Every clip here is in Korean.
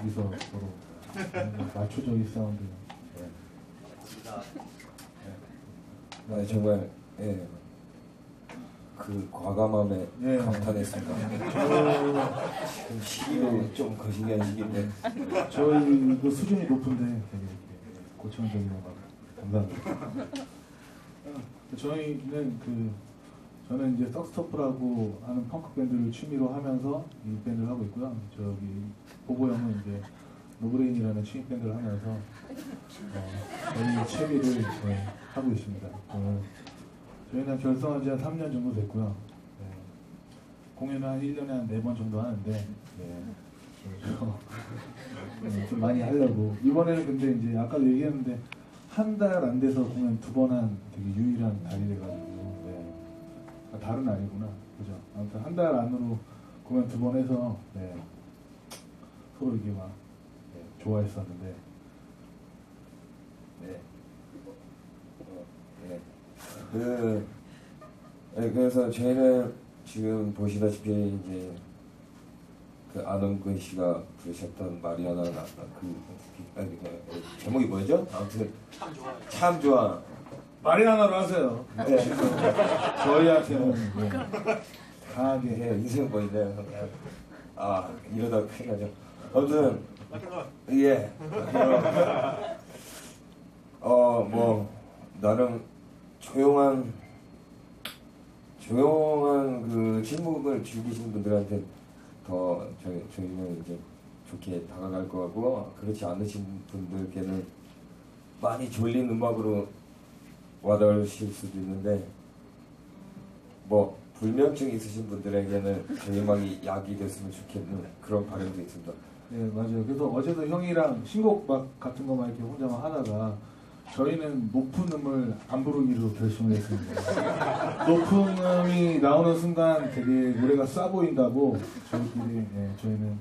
둘이서 서로 마초적인 사운드. 네. 네, 정말 예. 그 과감함에 예. 감탄했습니다. 지금 시기도 좀 거시기한 시기인데 저희 그 수준이 높은데 되게 이렇게 고청적이라고 감사합니다. 저희는 그 저는 이제 Suck Stuff라고 하는 펑크 밴드를 취미로 하면서 이 밴드를 하고 있고요. 저기 보보 형은 이제 노브레인이라는 취미 밴드를 하면서 어, 저희 체비를 네, 하고 있습니다. 어, 저희는 결성한 지 한 3년 정도 됐고요. 네, 공연은 한 1년에 한 4번 정도 하는데 네, 네, 좀 많이 하려고 이번에는 근데 이제 아까도 얘기했는데 한 달 안 돼서 공연 두 번 한 되게 유일한 달이래가지고 네. 아, 달은 아니구나 그죠 아무튼 한 달 안으로 공연 두 번 해서 네. 서로 이게 막 네, 좋아했었는데 네. 어, 네. 그 네, 그래서 저희는 지금 보시다시피 이제 그 안원근 씨가 부르셨던 마리아나 나- 그 아니 그 제목이 뭐였죠? 아무튼 참 좋아요. 참 좋아. 말이 하나로 하세요 네. 저희한테는 네. 강하게 예, 인생 보이네요. 아, 이러다 큰일 나죠. 아무튼, 예. 어, 뭐, 나름 조용한, 조용한 그 침묵을 즐기시는 분들한테 더 저희, 저희는 이제 좋게 다가갈 것 같고, 그렇지 않으신 분들께는 많이 졸린 음악으로 와닿으실 수도 있는데, 뭐 불면증 있으신 분들에게는 저희 음악이 약이 됐으면 좋겠는 그런 바람도 있습니다. 네 맞아요. 그래서 어제도 형이랑 신곡 막 같은 거만 이렇게 혼자 만 하다가 저희는 높은 음을 안 부르기로 결심을 했습니다. 높은 음이 나오는 순간 되게 노래가 싸 보인다고 저희끼리 예, 저희는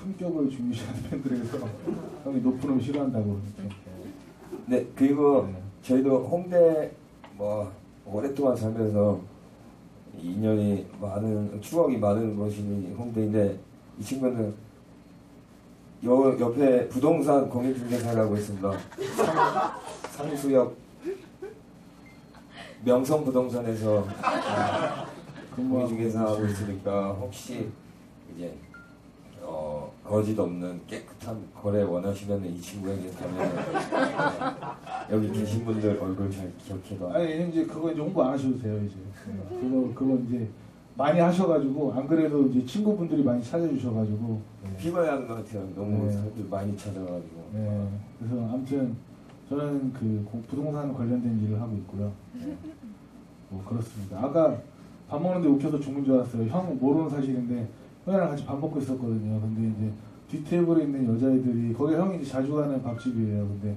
품격을 중요시하는 팬들에서 형이 높은 음 싫어한다고 이렇게. 네 그리고 네. 저희도 홍대 뭐 오랫동안 살면서 인연이 많은 추억이 많은 곳이 홍대인데 이 친구는 요 옆에 부동산 공인중개사를 하고 있습니다. 상- 상수역 명성 부동산에서 공인중개사 하고 있으니까 혹시 이제 어, 거짓 없는 깨끗한 거래 원하시면 이 친구에게 가면 여기 계신 분들 얼굴 잘 기억해봐. 아니 이제 그거 이제 홍보 안 하셔도 돼요 이제 네, 그거 그거 이제 많이 하셔가지고 안 그래도 이제 친구분들이 많이 찾아주셔가지고 네. 피곤한 것 같아요. 너무 네. 사람들 많이 찾아가지고. 네, 그래서 아무튼 저는 그 고- 부동산 관련된 일을 하고 있고요. 네. 뭐 그렇습니다. 아까 밥 먹는데 웃겨서 죽는 줄 알았어요. 형 모르는 사실인데 형이랑 같이 밥 먹고 있었거든요. 근데 이제 뒷 테이블에 있는 여자애들이 거기 형이 이제 자주 가는 밥집이에요. 근데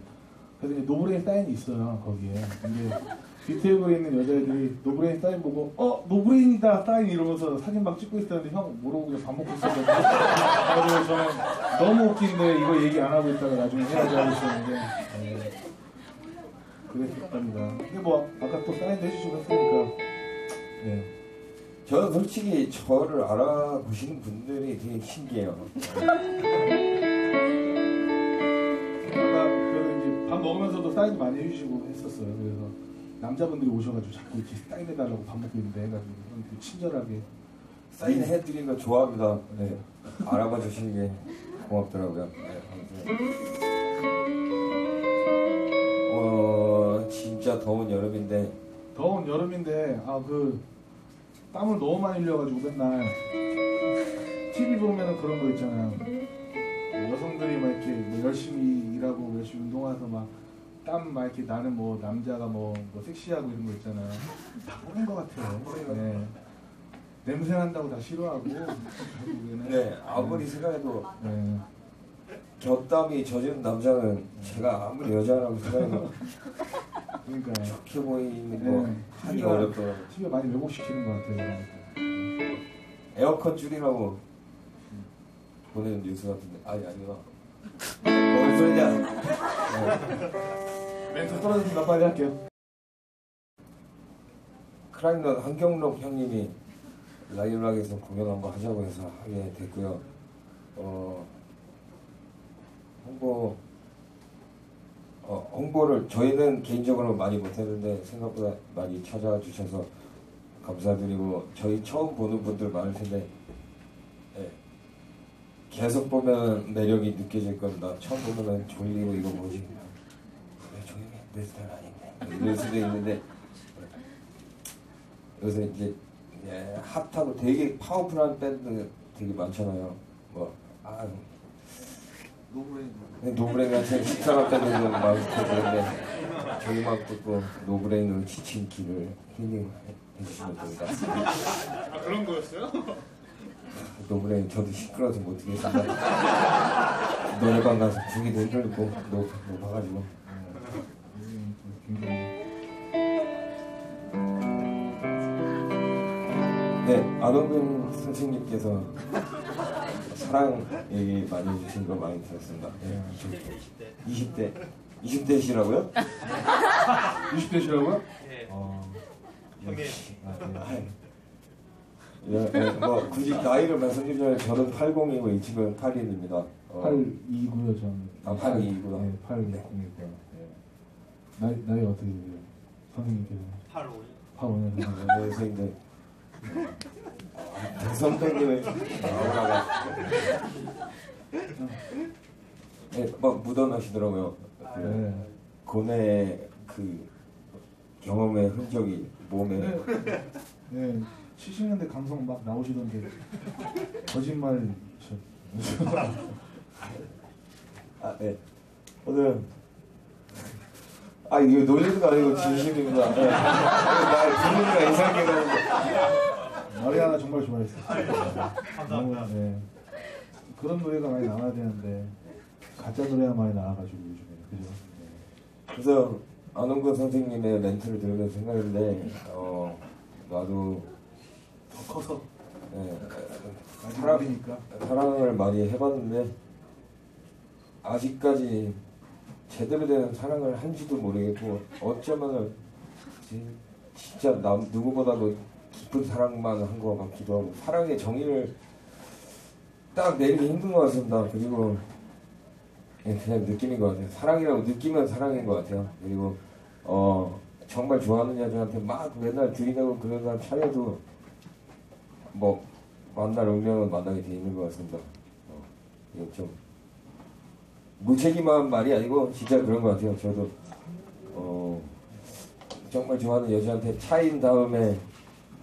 그래서 노브레인 사인이 있어요 거기에. 근데 뒷 테이블에 있는 여자애들이 노브레인 사인 보고 어 노브레인이다 사인 이러면서 사진 막 찍고 있었는데 형 모르고 그냥 밥 먹고 있었거든요. 그래서 저는 너무 웃긴데 이거 얘기 안 하고 있다가 나중에 해야지 하고 있었는데 네. 그랬답니다. 근데 뭐 아까 또 사인도 해주시고 했으니까 네. 저는 솔직히 저를 알아보시는 분들이 되게 신기해요. 이제 밥 먹으면서도 사인 많이 해주시고 했었어요. 그래서 남자분들이 오셔가지고 자꾸 이렇게 사인해달라고 밥 먹고 있는데 해가지고 친절하게 사인해드리는 거 좋아합니다. 네. 알아봐 주시는 게 고맙더라고요. 네. 어, 진짜 더운 여름인데, 더운 여름인데 아그 땀을 너무 많이 흘려가지고 맨날 TV 보면은 그런 거 있잖아요. 여성들이 막 이렇게 뭐 열심히 일하고 열심히 운동해서 막 땀 막 이렇게 나는 뭐 남자가 뭐, 뭐 섹시하고 이런 거 있잖아요. 다 보는 것 같아요. 네. 냄새 난다고 다 싫어하고 결국에는 네, 아무리 생각해도 네. 곁땀이 젖은 남자는 제가 아무리 여자라고 생각해도 그러니까 좋게 보이는 네. 거 하기 TV가 어렵더라고요. TV가 많이 왜곡시키는 것 같아요. 에어컨 줄이라고 보내는 뉴스 같은데 아니 아니구나 뭔 소리냐 네. 멘트 떨어졌으니까 빨리 할게요. 크라잉넛 한경록 형님이 라이브락에서 공연 한번 하자고 해서 하게 됐고요 어 홍보 어, 홍보를 저희는 개인적으로 많이 못했는데 생각보다 많이 찾아와 주셔서 감사드리고 저희 처음 보는 분들 많을 텐데 예, 계속 보면 매력이 느껴질 겁니다. 처음 보면은 졸리고 이거 뭐지? 왜 조용히 해? 내 스타일 아닌데 이럴 수도 있는데 요새 이제 예, 핫하고 되게 파워풀한 밴드 되게 많잖아요. 뭐 아, 노브레인 노브레인 같은 식상한 밴드도 많고 그런데 저희만 듣고 노브레인으로 지친 귀를 힐링해 주시면 됩니다. 아 그런 거였어요? 노브레인 저도 시끄러워서 못 듣겠습니다. 노래방 가서 부기도 힘들고 노, 높아가지고 네 아동근 선생님께서 사랑 얘기 많이 해주신 거 많이 들었습니다. 네, 20대 20대시라고요? 20대시라고요? 예. 어, 형님. 아, 네. 예, 예, 뭐 굳이 나이를 말씀드리면 저는 80이고 이 친구는 81입니다. 어, 82고요, 전. 아, 82구나. 네, 80이고요. 네. 나이, 나이 어떻게 되세요? 선생님께서? 8, 5. 85년 선생님. 선배님을 나오다가 예, 막 묻어나시더라고요. 그 네. 고뇌의 그 경험의 흔적이 몸에 네. 네. 70년대 감성 막 나오시던데 거짓말 아, 네. 오늘 아 이거 놀리는 거 아니고 진심입니다. 네. 나 분위기가 이상하게 가는 데 마리아나 정말 좋아했어요. 감사합니다. 너무, 네. 그런 노래가 많이 나와야 되는데 가짜 노래가 많이 나와가지고 요즘에 그죠? 네. 그래서 안홍근 선생님의 멘트를 들으면서 생각했는데 어 나도 더 커서 예, 아직 사랑, 어리니까 사랑을 많이 해봤는데 아직까지 제대로 된 사랑을 한지도 모르겠고 어쩌면은 진- 진짜 남 누구보다도 깊은 사랑만 한 것 같기도 하고 사랑의 정의를 딱 내리기 힘든 것 같습니다. 그리고 예, 그냥 느낌인 것 같아요. 사랑이라고 느끼면 사랑인 것 같아요. 그리고 어 정말 좋아하는 여자한테 막 맨날 들이대고 그런 사람 차려도 뭐 만날 운명은 만나게 돼 있는 것 같습니다. 어, 이거 좀 무책임한 말이 아니고 진짜 그런 것 같아요. 저도 어, 정말 좋아하는 여자한테 차인 다음에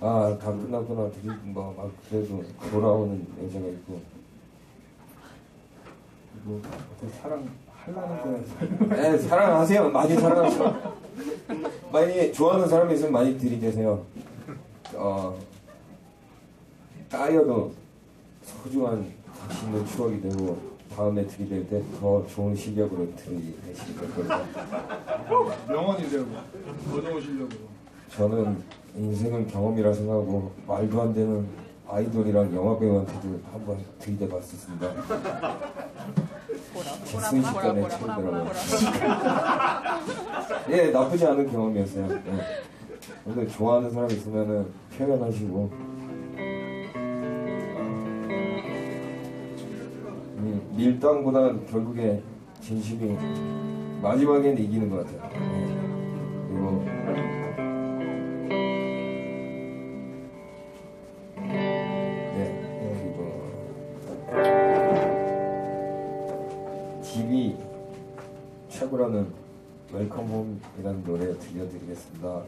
아, 다 끝났구나. 드리 뭐막 그래도 돌아오는 여자가 있고 뭐 어떻게 사랑 하려는 거야 네, 사랑하세요. 많이 사랑하세요. 많이 좋아하는 사람이 있으면 많이 들이대세요. 어, 까여도 소중한 있는 추억이 되고 다음에 들이댈 때 더 좋은 실력으로 될 거예요. 명언이 되고 더 좋으시려고 저는 인생은 경험이라 생각하고 말도 안 되는 아이돌이랑 영화 배우한테도 한번 들이대봤었습니다. 제 순식간에 처음이더라고요. 예, 나쁘지 않은 경험이었어요. 예. 근데 좋아하는 사람 있으면은 표현하시고 음, 밀당보다 결국에 진심이 마지막엔 이기는 것 같아요. 예. 그리고 최고라는 웰컴 홈이라는 노래 들려드리겠습니다.